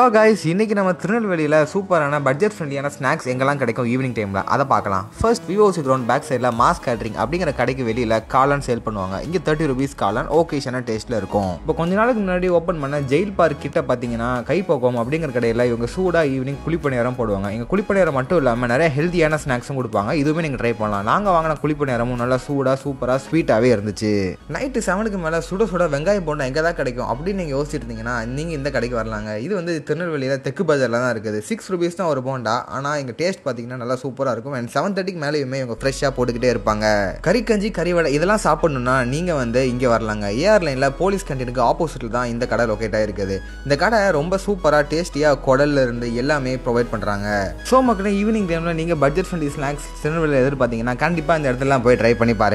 Hello guys இன்னைக்கு நம்ம திருநெல்வேலியில் சூப்பரான பட்ஜெட் ஃப்ரெண்ட்லியான ஸ்நாக்ஸ் எங்கெல்லாம் கிடைக்கும் ஈவினிங் டைமில் அதை பார்க்கலாம். ஃபர்ஸ்ட் விவோசி கிரவுண்ட் பேக் சைடில் மாஸ் கேட்ரிங் அப்படிங்கிற கடைக்கு வெளியில் காளான் சேல் பண்ணுவாங்க. இங்கே தேர்ட்டி ருபீஸ் காளான் ஓகேஷனாக டேஸ்ட்டில் இருக்கும். இப்போ கொஞ்ச நாளுக்கு முன்னாடி ஓப்பன் பண்ண ஜெயில் பார்க் கிட்ட பார்த்தீங்கன்னா கைப்போக்கம் அப்படிங்கிற கடையில் இவங்க சூடாக ஈவினிங் குளிப்பணியாரம் போடுவாங்க. இங்கே குளிப்பணியாரம் மட்டும் இல்லாமல் நிறைய ஹெல்த்தியான ஸ்நாக்ஸும் கொடுப்பாங்க. இதுவுமே நீங்கள் ட்ரை பண்ணலாம். நாங்கள் வாங்கின குளிப்பணியாரமும் நல்லா சூடாக சூப்பராக ஸ்வீட்டாகவே இருந்துச்சு. நைட்டு செவனுக்கு மேலே சுட சுட வெங்காயம் போண்டா எங்கே தான் கிடைக்கும் அப்படின்னு நீங்கள் யோசிச்சுட்டு இருந்தீங்கன்னா நீங்கள் இந்த கடைக்கு வரலாங்க. இது வந்து திருநெல்வேலியில் தெற்கு பஜாரில் தான் இருக்குது. சிக்ஸ் ருபீஸ் தான் ஒரு போண்டா. ஆனால் எங்கள் டேஸ்ட் பார்த்தீங்கன்னா நல்லா சூப்பராக இருக்கும். அண்ட் செவன் தேர்ட்டிக்கு மேலேயுமே இவங்க ஃப்ரெஷ்ஷாக போட்டுக்கிட்டே இருப்பாங்க. கறி கஞ்சி கறி வடை இதெல்லாம் சாப்பிடணும்னா நீங்கள் வந்து இங்கே வரலாங்க. ஏஆர் லைனில் போலீஸ் கேண்டீனுக்கு ஆப்போசிட்டில் தான் இந்த கடை லொக்கேட் ஆகிருக்குது இந்த கடை ரொம்ப சூப்பராக டேஸ்டியாக குடல்ல இருந்து எல்லாமே ப்ரொவைட் பண்ணுறாங்க ஸோ மக்களே ஈவினிங் டைமில் நீங்கள் பட்ஜெட் ஃப்ரெண்ட்லி ஸ்நாக்ஸ் திருநெல்வேலியில் எதிர்பார்த்தீங்கன்னா கண்டிப்பாக இந்த இடத்துலலாம் போய் ட்ரை பண்ணி பாருங்கள்